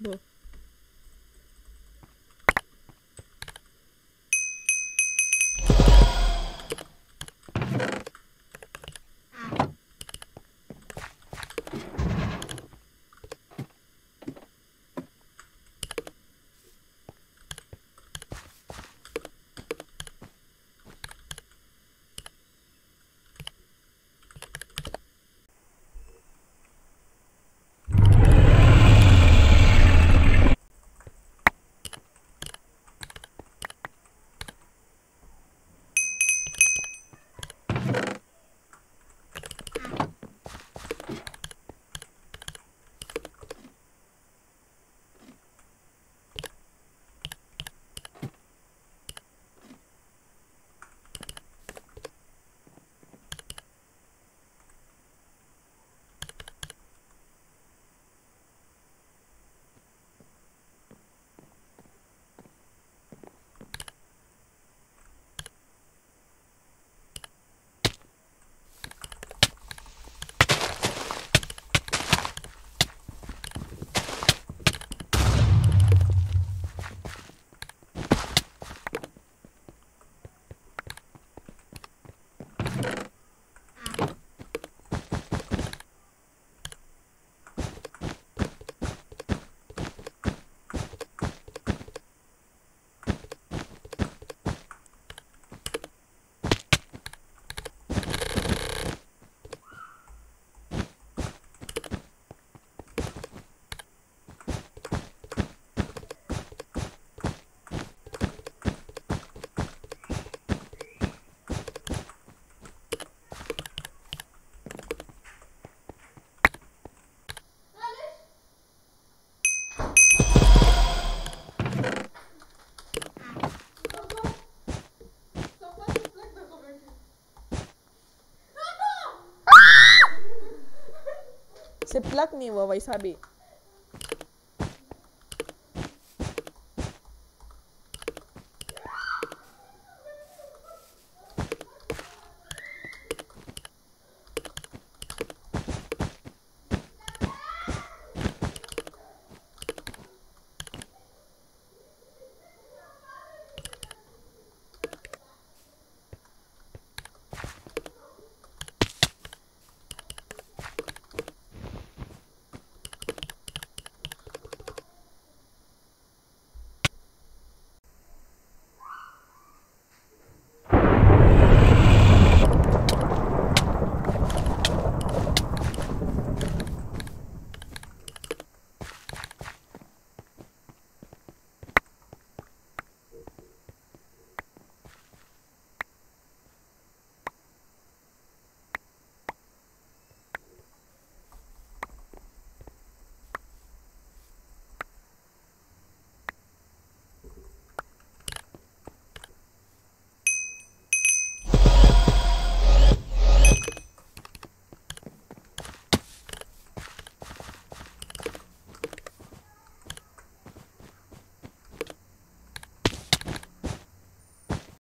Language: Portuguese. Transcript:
Bo. você plug me, vai saber.